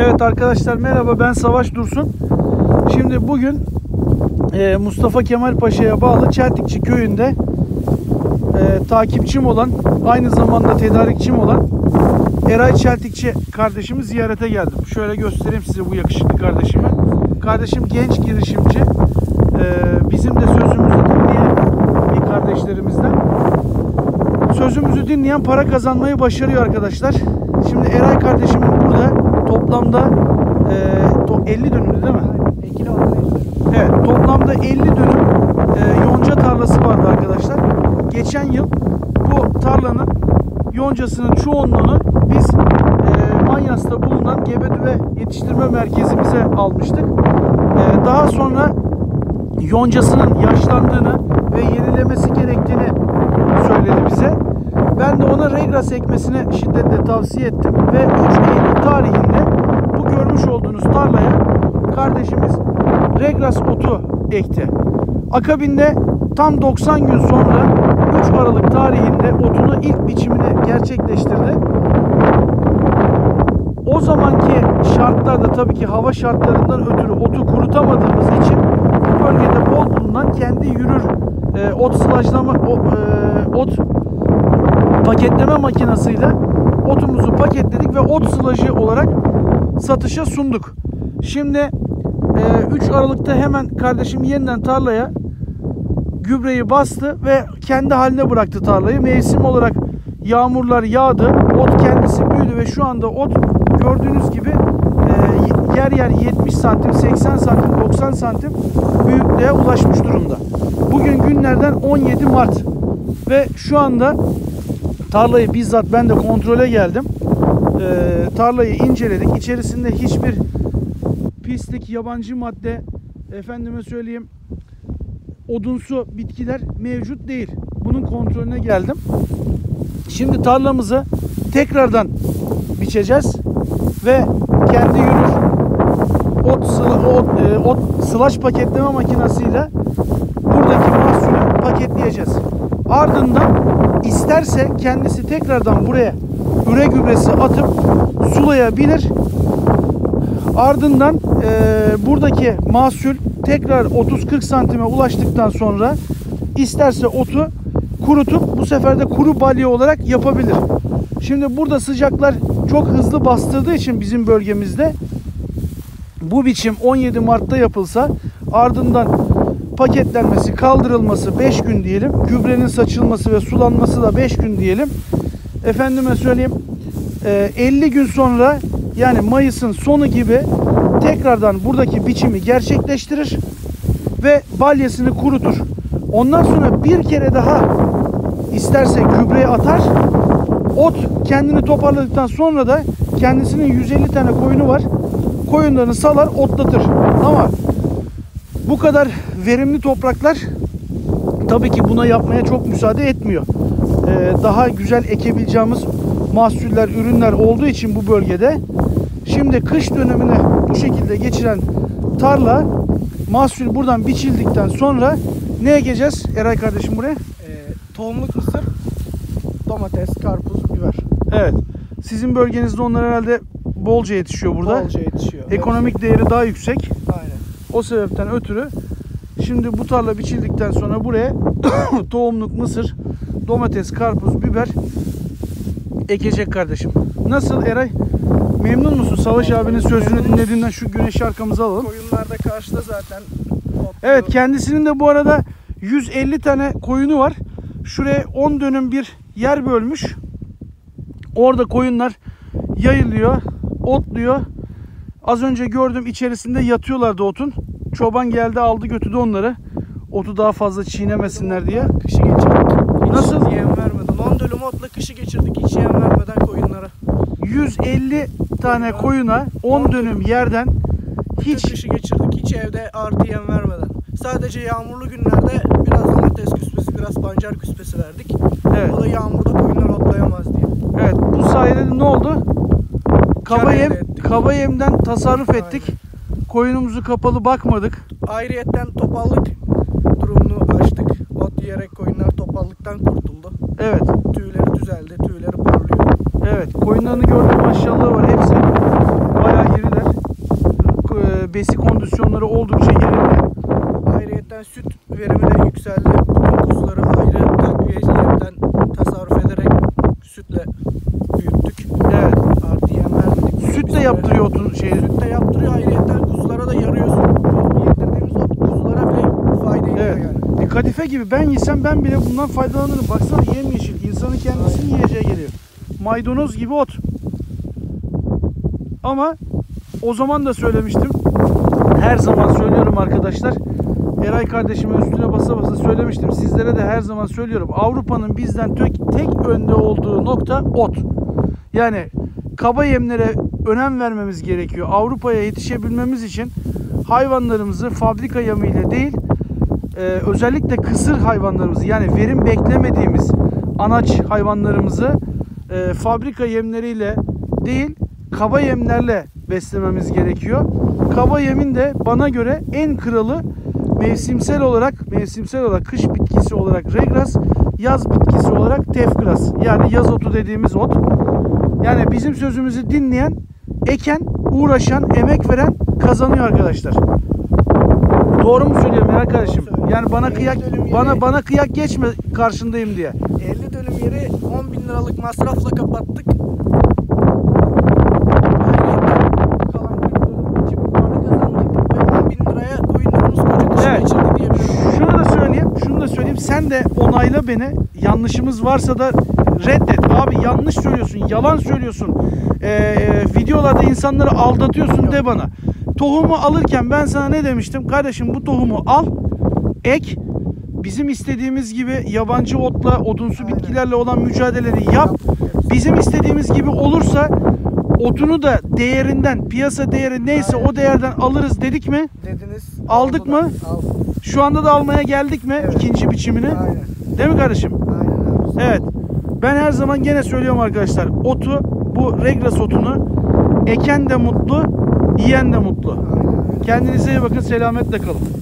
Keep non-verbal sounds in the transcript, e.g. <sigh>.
Evet arkadaşlar merhaba ben Savaş Dursun. Şimdi bugün e, Mustafa Kemal Paşa'ya bağlı Çeltikçi köyünde e, takipçim olan aynı zamanda tedarikçim olan Eray Çeltikçi kardeşimi ziyarete geldim. Şöyle göstereyim size bu yakışıklı kardeşimi. Kardeşim genç girişimci. E, bizim de sözümüzü dinleyen bir kardeşlerimizden. Sözümüzü dinleyen para kazanmayı başarıyor arkadaşlar. Şimdi Eray kardeşimin burada toplamda e, 50 dönümdü değil mi? Ekili Evet toplamda 50 dönüm e, yonca tarlası vardı arkadaşlar. Geçen yıl bu tarlanın yoncasının çoğunluğunu biz e, Manyas'ta bulunan Gebedüve Yetiştirme Merkezimize almıştık. E, daha sonra yoncasının yaşlandığını ve yenilemesi gerektiğini söyledi bize. Ben de regras ekmesini şiddetle tavsiye ettim ve 3 Eylül tarihinde bu görmüş olduğunuz tarlaya kardeşimiz regras otu ekti. Akabinde tam 90 gün sonra 3 Aralık tarihinde otunu ilk biçimini gerçekleştirdi. O zamanki şartlarda tabii ki hava şartlarından ötürü otu kurutamadığımız için bu bölgede bol bulunan kendi yürür e, ot sılajlama o, e, ot paketleme makinasıyla otumuzu paketledik ve ot sılajı olarak satışa sunduk. Şimdi e, 3 Aralık'ta hemen kardeşim yeniden tarlaya gübreyi bastı ve kendi haline bıraktı tarlayı. Mevsim olarak yağmurlar yağdı. Ot kendisi büyüdü ve şu anda ot gördüğünüz gibi e, yer yer 70 santim, 80 santim, 90 santim büyüklüğe ulaşmış durumda. Bugün günlerden 17 Mart ve şu anda tarlayı bizzat ben de kontrole geldim. E, tarlayı inceledik. İçerisinde hiçbir pislik, yabancı madde, efendime söyleyeyim odunsu bitkiler mevcut değil. Bunun kontrolüne geldim. Şimdi tarlamızı tekrardan biçeceğiz ve kendi yürür ot, sıla, ot, e, ot sılaç paketleme makinesiyle buradaki mahsulü paketleyeceğiz. Ardından isterse kendisi tekrardan buraya üre gübresi atıp sulayabilir. Ardından e, buradaki mahsul tekrar 30-40 santime ulaştıktan sonra isterse otu kurutup bu sefer de kuru balya olarak yapabilir. Şimdi burada sıcaklar çok hızlı bastırdığı için bizim bölgemizde bu biçim 17 Mart'ta yapılsa ardından paketlenmesi, kaldırılması 5 gün diyelim. Gübrenin saçılması ve sulanması da 5 gün diyelim. Efendime söyleyeyim 50 gün sonra yani Mayıs'ın sonu gibi tekrardan buradaki biçimi gerçekleştirir ve balyasını kurutur. Ondan sonra bir kere daha isterse gübreye atar. Ot kendini toparladıktan sonra da kendisinin 150 tane koyunu var. Koyunlarını salar, otlatır. Ama bu kadar verimli topraklar tabii ki buna yapmaya çok müsaade etmiyor. Ee, daha güzel ekebileceğimiz mahsuller, ürünler olduğu için bu bölgede şimdi kış dönemini bu şekilde geçiren tarla mahsul buradan biçildikten sonra ne ekeceğiz Eray kardeşim buraya? E, tohumluk mısır, domates, karpuz, biber. Evet. Sizin bölgenizde onlar herhalde bolca yetişiyor burada. Bolca yetişiyor. Ekonomik değeri daha yüksek. O sebepten ötürü şimdi bu tarla biçildikten sonra buraya <coughs> tohumluk mısır, domates, karpuz, biber ekecek kardeşim. Nasıl Eray? Memnun musun? Savaş abinin sözünü dinlediğinden şu güneşi arkamıza alalım. Koyunlar da karşıda zaten. Evet kendisinin de bu arada 150 tane koyunu var. Şuraya 10 dönüm bir yer bölmüş. Orada koyunlar yayılıyor, otluyor. Az önce gördüm içerisinde yatıyorlardı otun. Çoban geldi aldı götürdü onları. Otu daha fazla çiğnemesinler diye. Kışı geçirdik. Hiç Nasıl? Yem vermeden. 10 dönüm otla kışı geçirdik. Hiç yem vermeden koyunlara. 150 tane koyuna 10 dönüm yerden Hiç hiç kışı geçirdik. Hiç evde artı yem vermeden. Sadece yağmurlu günlerde biraz domates küspesi, biraz pancar küspesi verdik. evet. O da yağmurda koyunlar otlayamaz diye. Evet bu sayede de ne oldu? Kaba yem, ettik. kaba yemden tasarruf ettik. Koyunumuzu kapalı bakmadık. Ayrıyetten topallık durumunu açtık. Ot yiyerek koyunlar topallıktan kurtuldu. Evet. Tüyleri düzeldi, tüyleri parlıyor. Evet. Koyunlarını gördüm maşallah var hepsi. Bayağı iriler. Ee, Besi kondisyonları oldukça yerinde. Ayrıyeten süt verimi de yükseldi. Bütün kuzuları ayrı takviyecilerden tasarruf ederek sütle büyüttük. Evet. Artı yem vermedik. Süt de Kuzulara- yaptırıyor otun şeyi. Süt de yaptırıyor. Ayrıyeten kuzulara da yarıyorsun. Yedirdiğimiz ot kuzulara bile fayda Evet. yani. E, kadife gibi ben yesem ben bile bundan faydalanırım. Baksana yemyeşil. İnsanın kendisini yiyeceği geliyor. Maydanoz gibi ot. Ama o zaman da söylemiştim. Her zaman söylüyorum arkadaşlar. Eray kardeşime üstüne basa basa söylemiştim. Sizlere de her zaman söylüyorum. Avrupa'nın bizden tek, tek önde olduğu nokta ot. Yani kaba yemlere önem vermemiz gerekiyor. Avrupa'ya yetişebilmemiz için hayvanlarımızı fabrika yemiyle değil e, özellikle kısır hayvanlarımızı yani verim beklemediğimiz anaç hayvanlarımızı e, fabrika yemleriyle değil kaba yemlerle beslememiz gerekiyor. Kaba yemin de bana göre en kralı mevsimsel olarak mevsimsel olarak kış bitkisi olarak regras, yaz bitkisi olarak tefgras. Yani yaz otu dediğimiz ot. Yani bizim sözümüzü dinleyen, eken, uğraşan, emek veren kazanıyor arkadaşlar. Doğru mu söylüyorum söylüyorsun. Yani bana kıyak bana bana kıyak geçme karşındayım diye. 50 dönüm yeri 10 bin liralık masrafla kapattık. Ayrıca kalan 40 dönüm için para kazandık ve 10 bin liraya koyunlarımız koca kışı Evet. Şunu da söyleyeyim, şunu da söyleyeyim. Sen de onayla beni. Yanlışımız varsa da reddet. Abi yanlış söylüyorsun, yalan söylüyorsun. Ee, videolarda insanları aldatıyorsun de bana. Tohumu alırken ben sana ne demiştim? Kardeşim bu tohumu al, ek. Bizim istediğimiz gibi yabancı otla, odunsu Aynen. bitkilerle olan mücadeleyi yap. Bizim istediğimiz gibi olursa otunu da değerinden, piyasa değeri neyse Aynen. o değerden alırız dedik mi? Dediniz. Aldık mı? Aldık. Şu anda da almaya geldik mi Evet. ikinci biçimini? Aynen. Değil mi kardeşim? Aynen. Evet. Ben her zaman gene söylüyorum arkadaşlar. Otu, bu regras otunu eken de mutlu, yiyen de mutlu. Kendinize iyi bakın, selametle kalın.